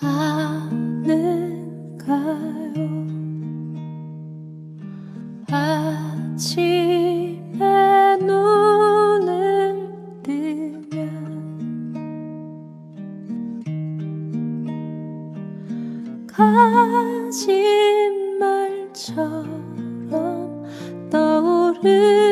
아는가요? 아침에 눈을 뜨면 가지 말처럼 떠오르.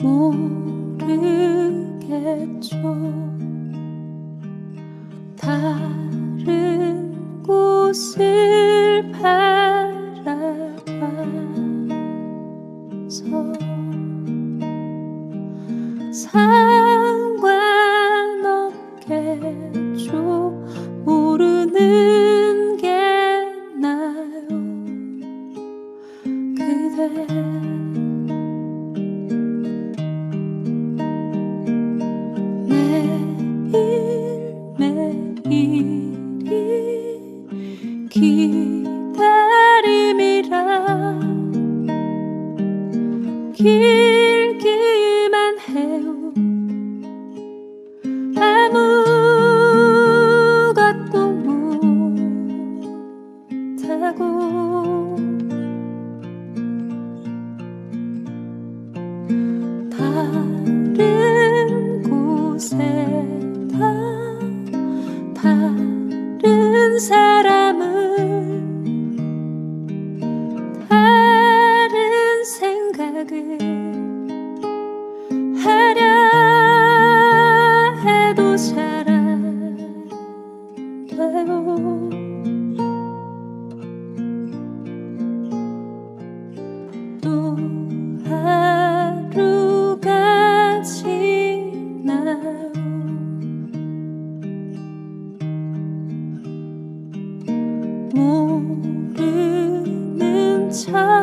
모르겠죠. 다 time.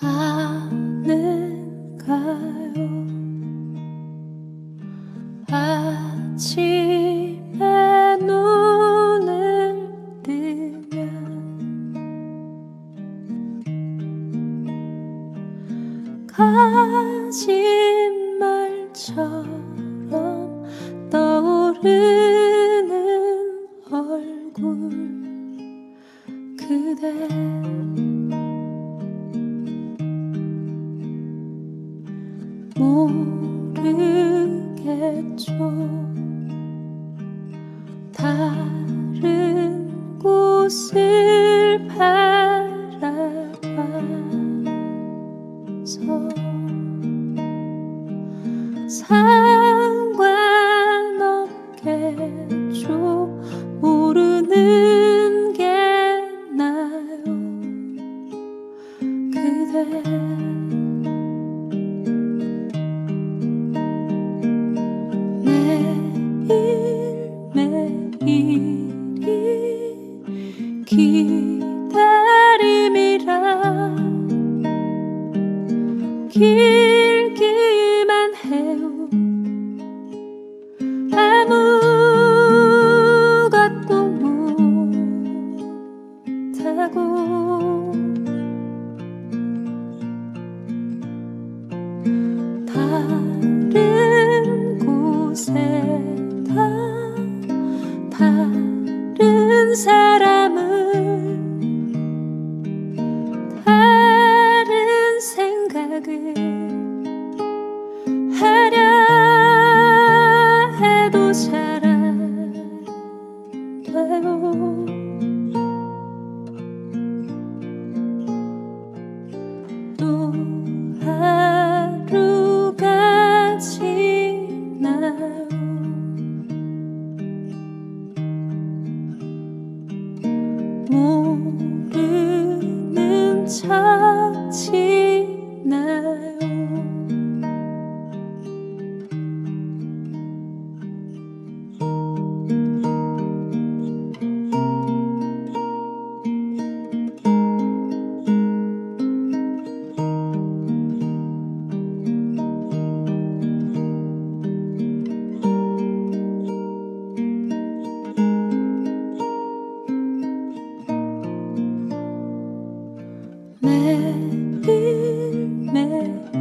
아는가요? 아침에 눈을 뜨면 가지 말처럼 떠오르. 다른 곳에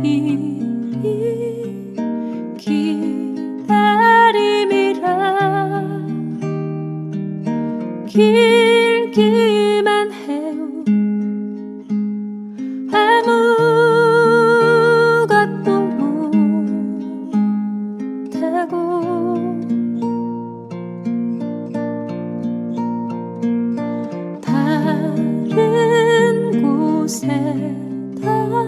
이 기다림이라. 길기만 해요. 아무것도 못하고. 다른 곳에 다